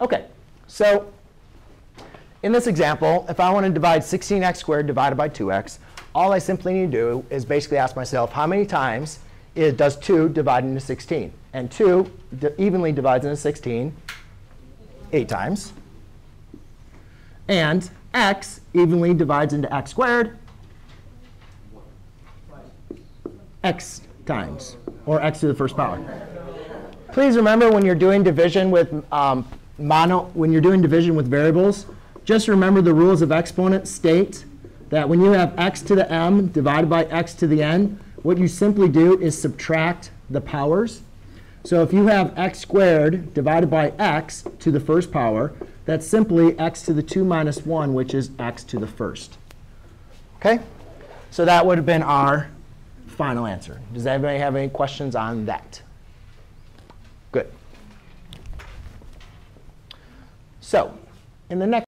OK, so in this example, if I want to divide 16x squared divided by 2x, all I simply need to do is basically ask myself, how many times it does 2 divide into 16? And 2 evenly divides into 16 8 times. And x evenly divides into x squared x times, or x to the first power. Please remember when you're doing division with um, mono, when you're doing division with variables, just remember the rules of exponent state that when you have x to the m divided by x to the n, what you simply do is subtract the powers. So if you have x squared divided by x to the first power, that's simply x to the 2 minus 1, which is x to the first. OK? So that would have been our final answer. Does anybody have any questions on that? Good. So in the next